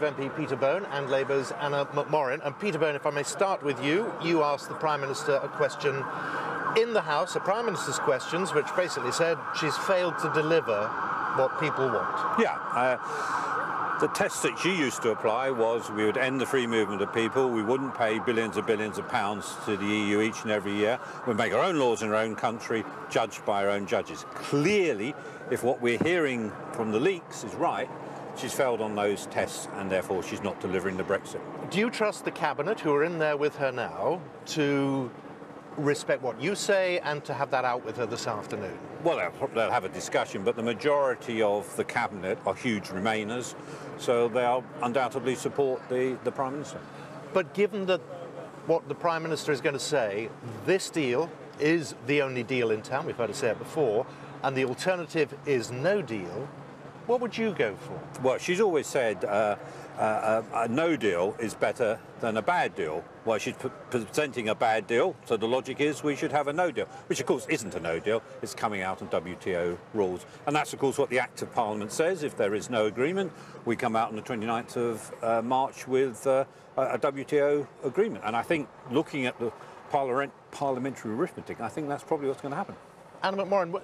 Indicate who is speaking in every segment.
Speaker 1: MP Peter Bone and Labour's Anna McMorrin. And Peter Bone, if I may start with you, you asked the Prime Minister a question in the House, a Prime Minister's questions, which basically said she's failed to deliver what people want.
Speaker 2: Yeah. Uh, the test that she used to apply was we would end the free movement of people, we wouldn't pay billions and billions of pounds to the EU each and every year, we'd make our own laws in our own country, judged by our own judges. Clearly, if what we're hearing from the leaks is right, she's failed on those tests and therefore she's not delivering the Brexit.
Speaker 1: Do you trust the Cabinet, who are in there with her now, to respect what you say and to have that out with her this afternoon?
Speaker 2: Well, they'll, have a discussion, but the majority of the Cabinet are huge Remainers, so they'll undoubtedly support the, the Prime Minister.
Speaker 1: But given that what the Prime Minister is going to say, this deal is the only deal in town, we've heard her say it before, and the alternative is no deal, what would you go for?
Speaker 2: Well, she's always said uh, uh, a no deal is better than a bad deal. Well, she's presenting a bad deal, so the logic is we should have a no deal, which of course isn't a no deal. It's coming out of WTO rules. And that's of course what the Act of Parliament says. If there is no agreement, we come out on the 29th of uh, March with uh, a WTO agreement. And I think looking at the parliament, parliamentary arithmetic, I think that's probably what's going to happen.
Speaker 1: Anna McMorrin,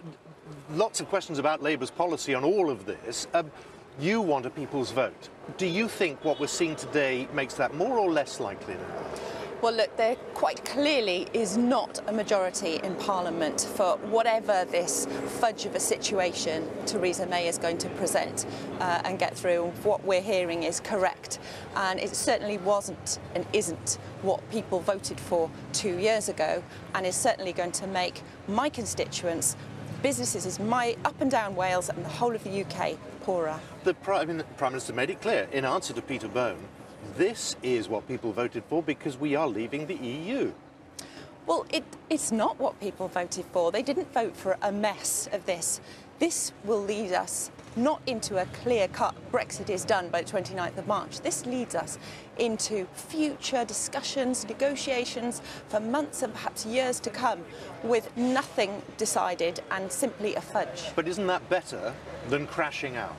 Speaker 1: lots of questions about Labour's policy on all of this. Um, you want a people's vote. Do you think what we're seeing today makes that more or less likely now?
Speaker 3: Well, look, there quite clearly is not a majority in Parliament for whatever this fudge of a situation Theresa May is going to present uh, and get through. What we're hearing is correct. And it certainly wasn't and isn't what people voted for two years ago and is certainly going to make my constituents businesses is my up and down Wales and the whole of the UK poorer.
Speaker 1: The Prime, I mean, the Prime Minister made it clear in answer to Peter Bone this is what people voted for because we are leaving the EU.
Speaker 3: Well, it, it's not what people voted for. They didn't vote for a mess of this. This will lead us not into a clear-cut Brexit is done by the 29th of March. This leads us into future discussions, negotiations for months and perhaps years to come with nothing decided and simply a fudge.
Speaker 1: But isn't that better than crashing out?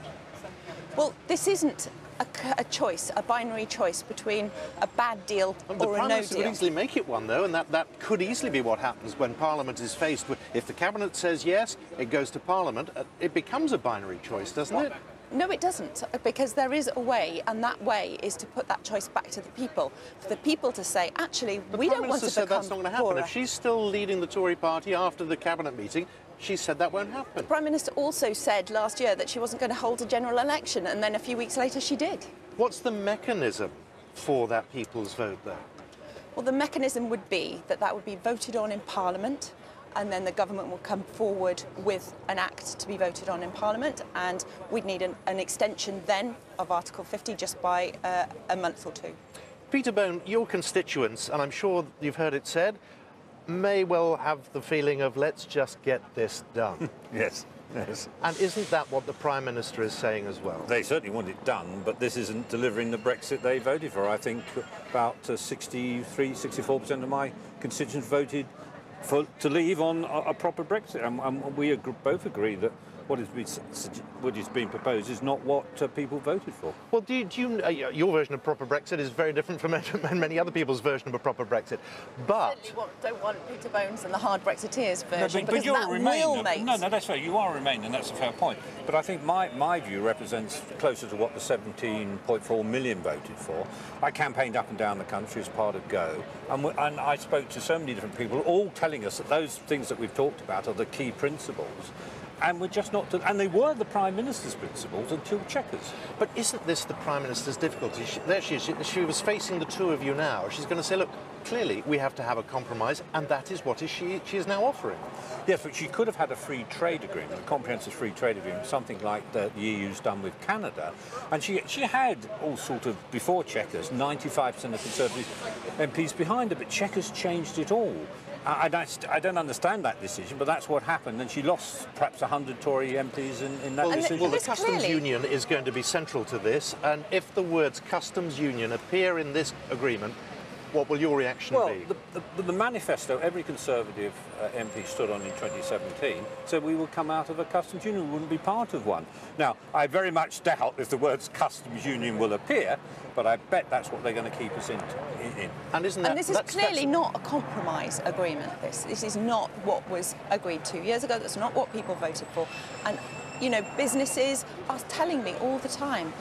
Speaker 3: Well, this isn't a, a, choice, a binary choice between a bad deal
Speaker 1: well,
Speaker 3: or
Speaker 1: a
Speaker 3: no
Speaker 1: deal. would easily make it one, though, and that, that could easily be what happens when Parliament is faced with... If the Cabinet says yes, it goes to Parliament. Uh, it becomes a binary choice, doesn't it?
Speaker 3: No, it doesn't, because there is a way, and that way is to put that choice back to the people, for the people to say, actually,
Speaker 1: the
Speaker 3: we
Speaker 1: Prime
Speaker 3: don't want to
Speaker 1: said
Speaker 3: become
Speaker 1: that's not going to happen.
Speaker 3: Poorer.
Speaker 1: If she's still leading the Tory party after the cabinet meeting, she said that won't happen. The
Speaker 3: Prime Minister also said last year that she wasn't going to hold a general election, and then a few weeks later she did.
Speaker 1: What's the mechanism for that people's vote, though?
Speaker 3: Well, the mechanism would be that that would be voted on in Parliament, and then the government will come forward with an act to be voted on in Parliament, and we'd need an, an extension then of Article 50 just by uh, a month or two.
Speaker 1: Peter Bone, your constituents, and I'm sure you've heard it said, may well have the feeling of let's just get this done.
Speaker 2: yes. Yes.
Speaker 1: And isn't that what the Prime Minister is saying as well?
Speaker 2: They certainly want it done, but this isn't delivering the Brexit they voted for. I think about uh, 63, 64% of my constituents voted for, to leave on a, a proper Brexit. And, and we ag both agree that what is being, what is being proposed is not what uh, people voted for.
Speaker 1: Well, do you, do you uh, your version of proper Brexit is very different from many other people's version of a proper Brexit. But
Speaker 3: I don't want Peter Bones and the hard Brexiteers version
Speaker 2: no,
Speaker 3: but, because
Speaker 2: but
Speaker 3: that will
Speaker 2: make. No, no, that's fair. You are a Remainer, and that's a fair point. But I think my, my view represents closer to what the 17.4 million voted for. I campaigned up and down the country as part of Go, and, and I spoke to so many different people, all telling us that those things that we've talked about are the key principles and we're just not. and they were the Prime Minister's principles until Chequers.
Speaker 1: But isn't this the Prime Minister's difficulty? She, there she is. She, she, was facing the two of you now. She's going to say, look, clearly we have to have a compromise, and that is what is she, she is now offering.
Speaker 2: Yes, but she could have had a free trade agreement, a comprehensive free trade agreement, something like the, the EU's done with Canada. And she, she had all sort of, before Chequers, 95% of Conservative MPs behind her, but Chequers changed it all. I, I, I, don't understand that decision, but that's what happened, and she lost perhaps 100 Tory MPs in, in that
Speaker 1: well,
Speaker 2: decision.
Speaker 1: Well, the customs clearly... union is going to be central to this, and if the words customs union appear in this agreement, what will your reaction
Speaker 2: Well,
Speaker 1: be?
Speaker 2: the, the, the manifesto every Conservative uh, MP stood on in 2017 said we would come out of a customs union, we wouldn't be part of one. Now, I very much doubt if the words customs union will appear, but I bet that's what they're going to keep us in. in.
Speaker 1: and isn't that
Speaker 3: And this is
Speaker 1: that's-
Speaker 3: clearly
Speaker 1: that's-
Speaker 3: not a compromise agreement. This this is not what was agreed two years ago. That's not what people voted for. And you know, businesses are telling me all the time.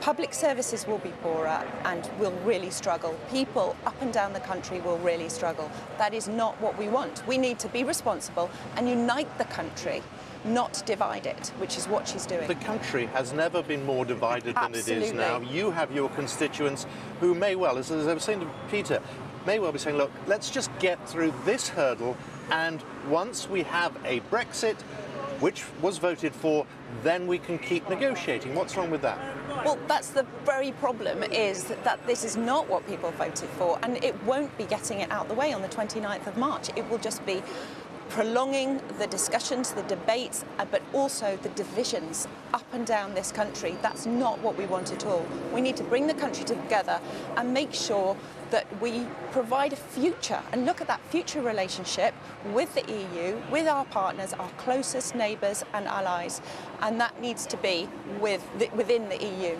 Speaker 3: Public services will be poorer and will really struggle. People up and down the country will really struggle. That is not what we want. We need to be responsible and unite the country, not divide it, which is what she's doing.
Speaker 1: The country has never been more divided than it is now. You have your constituents who may well, as, as I was saying to Peter, may well be saying, look, let's just get through this hurdle, and once we have a Brexit, which was voted for, then we can keep negotiating. What's wrong with that?
Speaker 3: Well, that's the very problem is that, this is not what people voted for and it won't be getting it out the way on the 29th of March. It will just be prolonging the discussions, the debates, uh, but also the divisions up and down this country. That's not what we want at all. We need to bring the country together and make sure that we provide a future and look at that future relationship with the EU, with our partners, our closest neighbours and allies, and that needs to be with the, within the EU.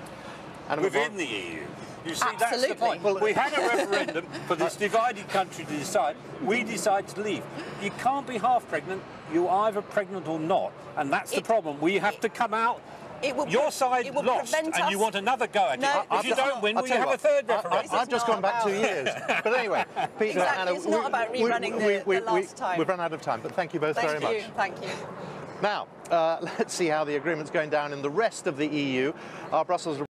Speaker 1: And
Speaker 2: Within the EU. You see, that's the point.
Speaker 1: Well-
Speaker 2: we had a referendum for this divided country to decide. We decided to leave. You can't be half pregnant. You're either pregnant or not, and that's the problem. We have to come out.
Speaker 3: It will
Speaker 2: Your
Speaker 3: pre-
Speaker 2: side
Speaker 3: it will
Speaker 2: lost,
Speaker 3: prevent
Speaker 2: and you want another go at
Speaker 3: No,
Speaker 2: it.
Speaker 3: this
Speaker 2: If you
Speaker 3: is
Speaker 2: don't
Speaker 3: not-
Speaker 2: win, we
Speaker 1: tell you
Speaker 2: have a third
Speaker 1: I- I-
Speaker 2: referendum.
Speaker 1: I've just gone back two years. But anyway, Peter,
Speaker 3: Exactly,
Speaker 1: Anna,
Speaker 3: it's not about rerunning the- the last time.
Speaker 1: We've run out of time, but thank you both
Speaker 3: Thank
Speaker 1: very
Speaker 3: you.
Speaker 1: much.
Speaker 3: Thank you.
Speaker 1: Now, uh, let's see how the agreement's going down in the rest of the EU. Our Brussels